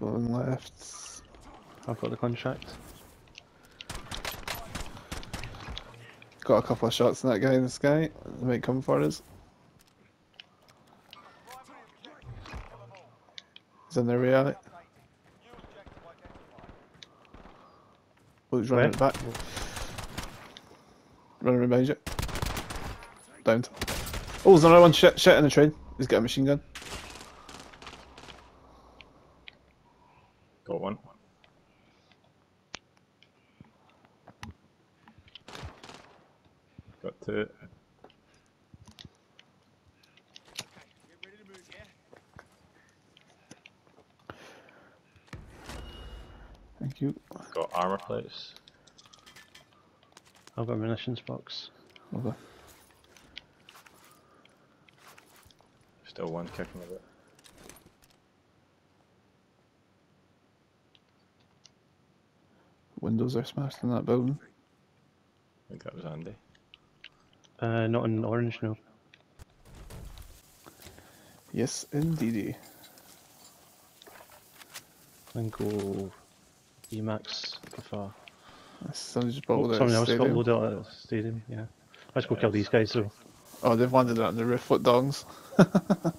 going left. I've got the contract. Got a couple of shots in that guy in the sky. They might come for us. He's in reality. Oh, he's running the back. Running behind you. Downed. Oh, there's another one shit, shit in the train. He's got a machine gun. Got one. Got two. Thank you. Got armor plates. I've got a munitions box. Okay. Still one kicking a bit. Windows are smashed in that building. I think that was Andy. Uh, not in orange, no. Yes, indeedy. And go Emax far. Somebody just Oh, bubbled out someone of else the got stadium. loaded out of the stadium, yeah. Let's go kill these guys though. Oh, they've landed on the roof. What dongs?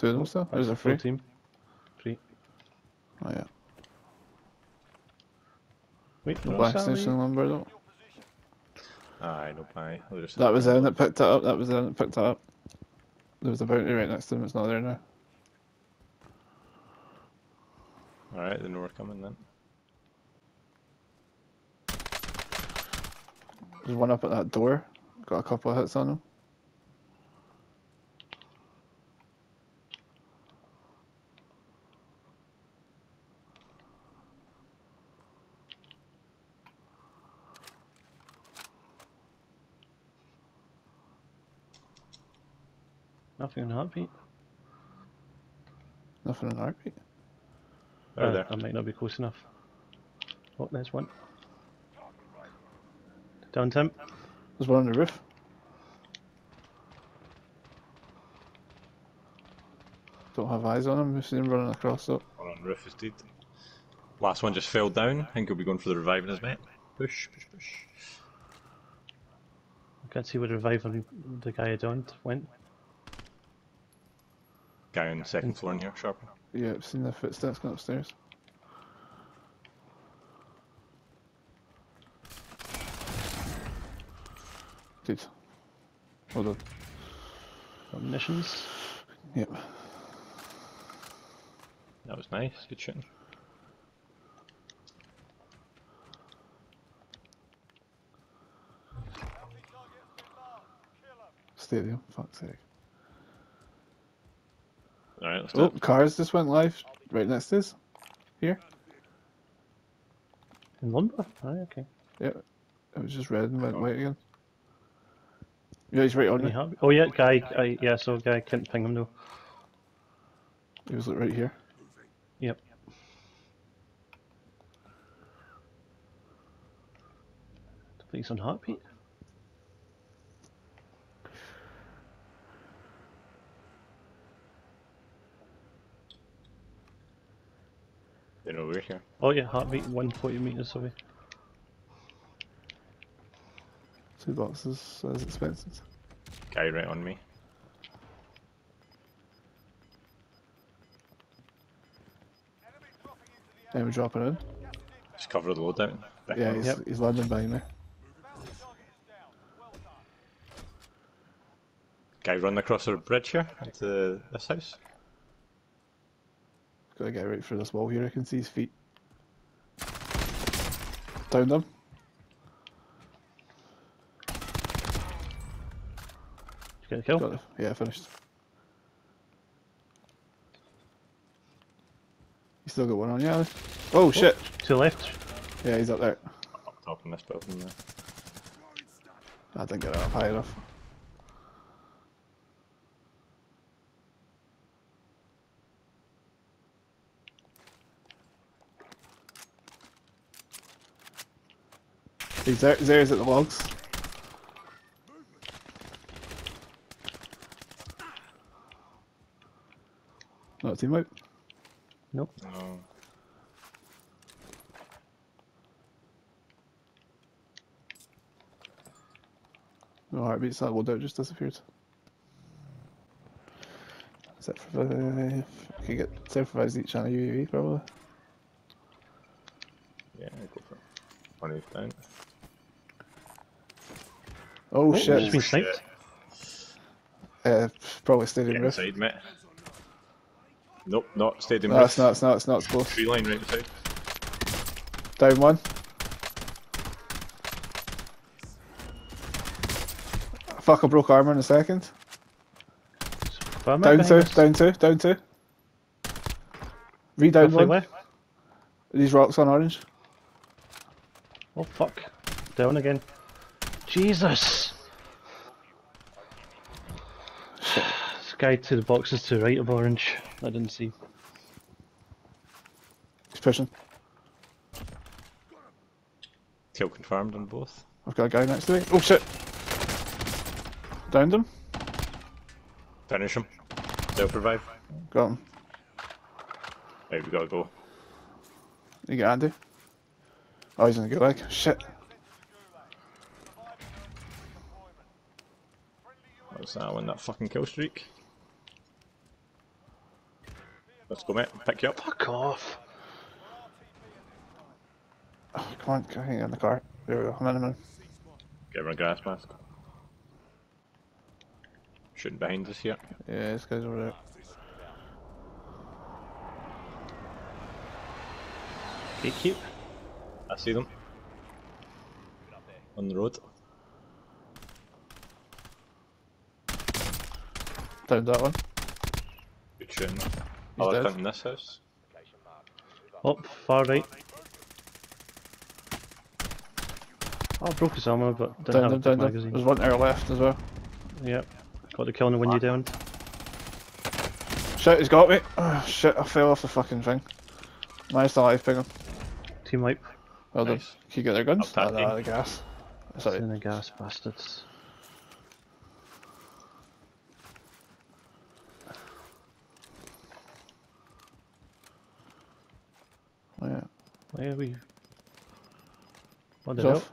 Two of them still? There's a Full free. team. Three. Oh yeah. Wait, No no, black Sally. station number though. Aye, no pie. That was have Aaron that picked it up. That was Aaron that picked it up. There was a bounty right next to him. It's not there now. Alright, they know we're coming then. There's one up at that door. Got a couple of hits on him. Nothing in heartbeat. Nothing in the heartbeat. They're Uh, there. I might not be close enough. Oh, there's one. Down Tim. There's one on the roof. Don't have eyes on him. We've seen him running across it. One on roof is dead. Last one just fell down. I think he'll be going for the reviving his mate. Push, push, push. I can't see where the revival the guy I downed went. Guy on the second floor in here, sharp. Yeah, I've seen the footsteps going upstairs. Good. Well done. Got Munitions. Yep. That was nice. Good shooting. Stadium. Fuck's sake. Alright, let's do Oh, cars just went live right next to us. Here. In London? Aye, okay. Yep. It was just red and went oh. white again. Yeah, he's right on Any me. Oh yeah, guy. I, yeah, so guy can't ping him though. He was like right here. Yep. I think he's on heartbeat. They know we're here. Oh yeah, heartbeat 140 meters away. Two boxes as expected. Guy right on me. Then we're dropping in. Just cover the loadout. Back Yeah, he's, Yep. he's landing behind me. Guy running across the bridge here into this house. Gotta get right through this wall here. I can see his feet. Downed him. Did you get a kill? Got it. Yeah, finished. You still got one on, yeah? Oh, oh shit! To the left. Yeah, he's up there. Up top in this building there. I didn't get it up high enough. He's there, there's at the logs. Not a team out. Nope. No. No heartbeats, that loadout just disappeared. Set for five. Could get set for each on a UAV probably. Yeah, go for it. One who's down. Oh, Oh, shit. just been sniped. Uh, probably Get stadium roof. inside, mate. Nope, not stadium No, roof. it's not, it's not, it's not, close. Tree line right beside. Down one. Fuck, I broke armor in a second. Down two, us. down two, down two. Re down Roughly one. where? These rocks on orange. Oh fuck. Down again. Jesus! This guy to the boxes to the right of orange. I didn't see. He's pushing. Kill confirmed on both. I've got a guy next to me. Oh shit! Downed him. Finish him. Self revive. Got him. Right, we gotta go. You get Andy. Oh, he's in a good leg. Shit. What's that? Win that fucking kill streak. Let's go, mate. Pick you up. Fuck off! Oh, come on, can I get in the car? There we go. I'm in a minute. Get everyone a gas mask. Shooting behind us here. Yeah, this guy's over there. Gatekeep. I see them. On the road. Downed that one. Good shooting. He's Oh, dead. they're in this house. Up, far right. Oh, I broke his armor, but didn't Downed have him, a downed him. magazine. There's one to our left as well. Yep. Got the kill on the one you ah. downed. Shit, he's got me. Oh, shit, I fell off the fucking thing. Nice to live ping him. Team wipe. Well done. Nice. Can you get their guns? Up Oh, that no, the gas. Sorry. In the gas bastards. Yeah. Where are we? What He's the hell? off.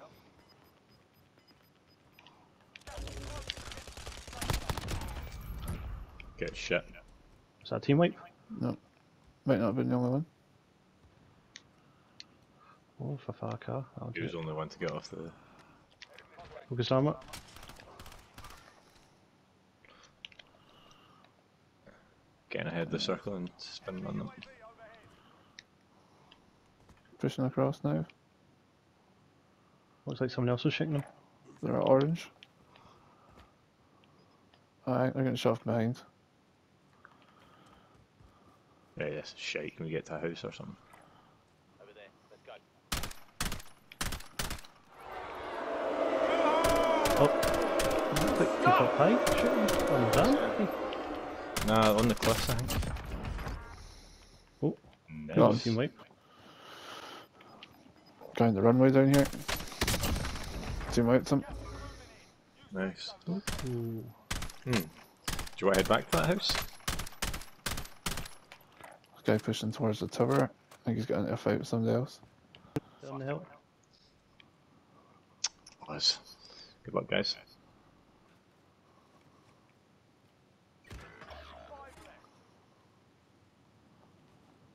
Get shit. Is that team wipe? No. Might not have been the only one. Oh, for far car. I'll He was the only one to get off the. focus armor. Getting ahead of the circle and spinning on them. Pushing across now. Looks like someone else is shooting them. They're orange. Alright, they're getting shoved behind. Yeah, yes, shite. Can we get to a house or something? Oh. Looks like people up high shooting on the van. Nah, on the cliffs, I think. Oh, Go. Nice. team wipe. Going the runway down here. Team out some. Nice. Ooh. Hmm. Do you want to head back to that house? This guy pushing towards the tower. I think he's got into a fight with somebody else. Down the hill. Was. Good luck, guys.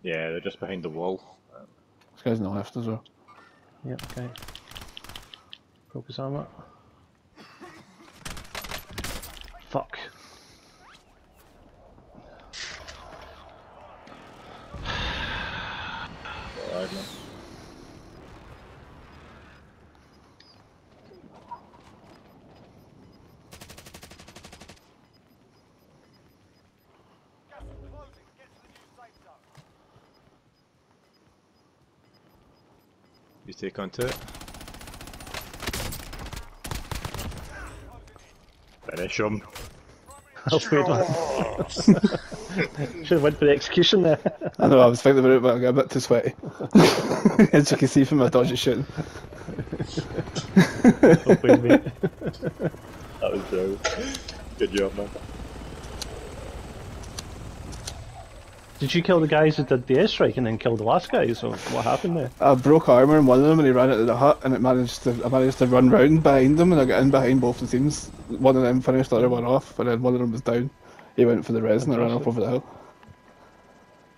Yeah, they're just behind the wall. This guy's in the left as well. Yep, okay. Focus armor. Fuck. Alright, man. You take on to it. Finish him. I'll wait on. Should have went for the execution there. I know, I was thinking about it, but I got a bit too sweaty. As you can see from my dodgy shooting. Don't blame me. That was brilliant. Good job, man. Did you kill the guys that did the airstrike and then kill the last guys, or what happened there? I broke armour in one of them and he ran into the hut and it managed to I managed to run round behind them and I got in behind both the teams. One of them finished the other one off and then one of them was down. He went for the res and I ran up over the hill.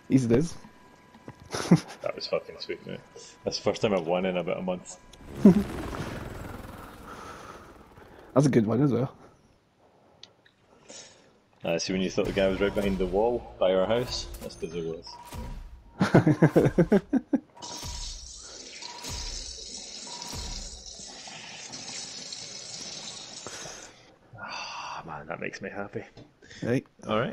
Easy days. That was fucking sweet, mate. That's the first time I've won in about a month. That's a good one as well. Uh, see when you thought the guy was right behind the wall by our house? That's because it was. Ah, man, that makes me happy. Right. Alright.